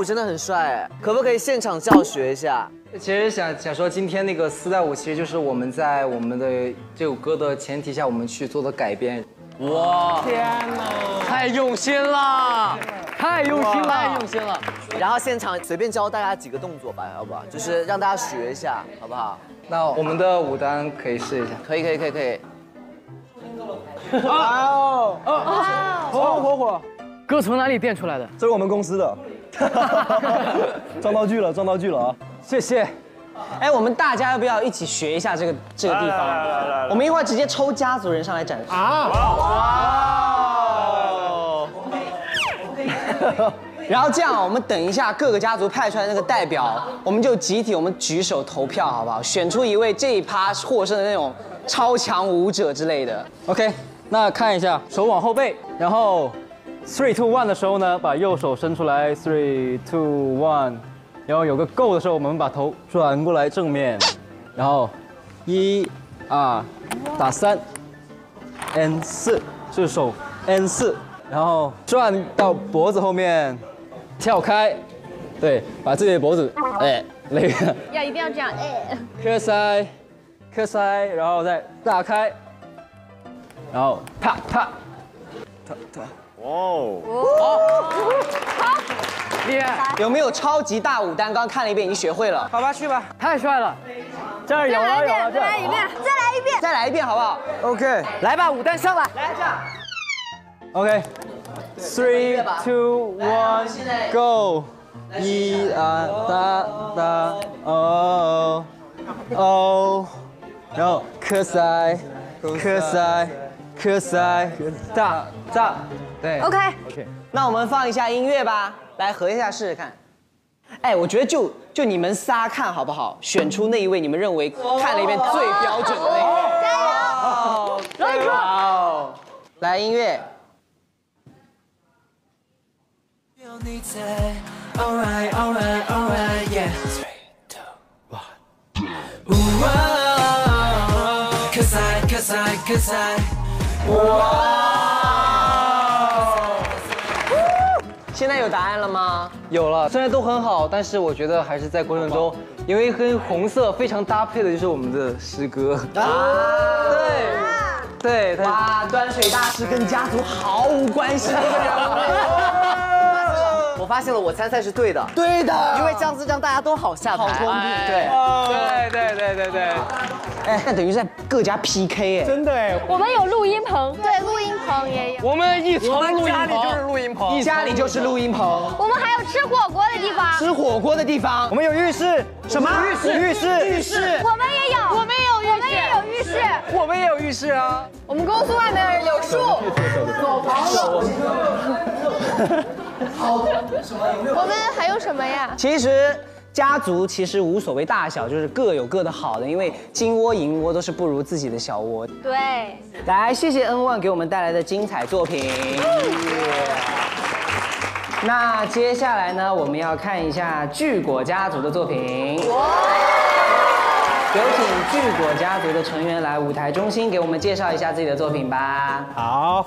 舞真的很帅哎，可不可以现场教学一下？其实想想说，今天那个丝带舞，其实就是我们在我们的这首歌的前提下，我们去做的改编。哇！天哪，太用心了，太用心了，太用心了。然后现场随便教大家几个动作吧，好不好？就是让大家学一下，好不好？那我们的舞担可以试一下。可以，可以，可以，可以。哇哦哦，火火火！歌从哪里变出来的？这是我们公司的。装道具了，装道具了啊！谢谢。哎，我们大家要不要一起学一下这个这个地方？来来来我们一会儿直接抽家族人上来展示。啊！哇！然后这样，我们等一下各个家族派出来的那个代表，我们就集体我们举手投票，好不好？选出一位这一趴获胜的那种超强舞者之类的。OK，那看一下，手往后背，然后 three two one 的时候呢，把右手伸出来，three two one。然后有个够的时候，我们把头转过来正面，然后一、二，打三，N 四，是手。N 四，然后转到脖子后面，跳开，对，把自己的脖子，哎，那个。要一定要这样，哎，磕腮，磕腮，然后再打开，然后啪啪，啪啪，哇哦，好厉害。有没有超级大舞担？刚刚看了一遍，已经学会了。好吧，去吧，太帅了。这儿有了，有了，再来一遍，再来一遍，再来一遍，好不好？OK，来吧，舞担上来，来这样。OK，three two one go，一二哒哒哦哦，然后磕腮，磕腮，磕腮，大大，对，OK。OK，那我们放一下音乐吧。来合一下试试看，哎，我觉得就就你们仨看好不好？选出那一位你们认为看了一遍最标准的那位，加油！好，来音乐。现在有答案了吗？有了，虽然都很好，但是我觉得还是在过程中，因为跟红色非常搭配的就是我们的诗歌啊，对，对，哇，端水大师跟家族毫无关系。我发现了，我参赛是对的，对的，因为这样子让大家都好下台，好公平，对，对，对，对，对，对。哎，那等于在各家 PK 哎，真的哎。我们有录音棚，对，录音棚也有。我们一层录音棚，家里就是录音棚，家里就是录音棚。我们还有吃火锅的地方，吃火锅的地方。我们有浴室，什么浴室？浴室，浴室。我们也有，我们有浴室，我们也有浴室，我们也有浴室啊。我们公司外面有树，有房子。好，什么？我们还有什么呀？其实家族其实无所谓大小，就是各有各的好的，因为金窝银窝都是不如自己的小窝。对，来，谢谢 N ONE 给我们带来的精彩作品。那接下来呢，我们要看一下巨果家族的作品。有请巨果家族的成员来舞台中心给我们介绍一下自己的作品吧。好。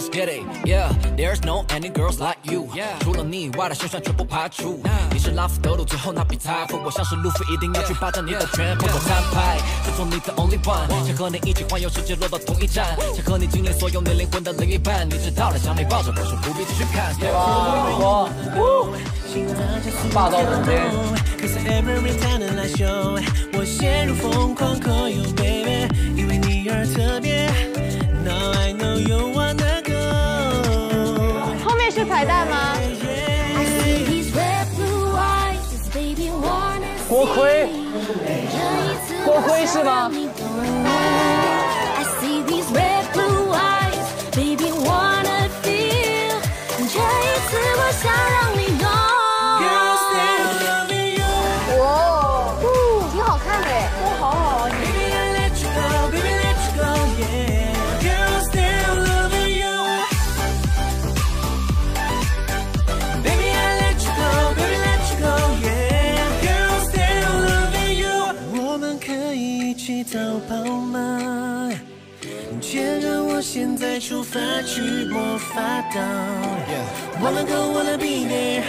There's no any girls like you. Yeah. 除了你以外的身上全部排除、你是拉夫德鲁最后那笔财富我像是路飞一定要去霸占你的全部我摊牌自从你的 only one, 想和你一起环游世界落到同一站、想和你经历所有你灵魂的另一半你知道的想你抱着我说不必继续看。对吧我霸道总监。Cause every time i show 我陷入疯狂可有锅盔是吗？出发去魔法岛。Wanna go, wanna be there.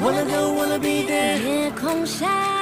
Wanna go, wanna be there. 夜空下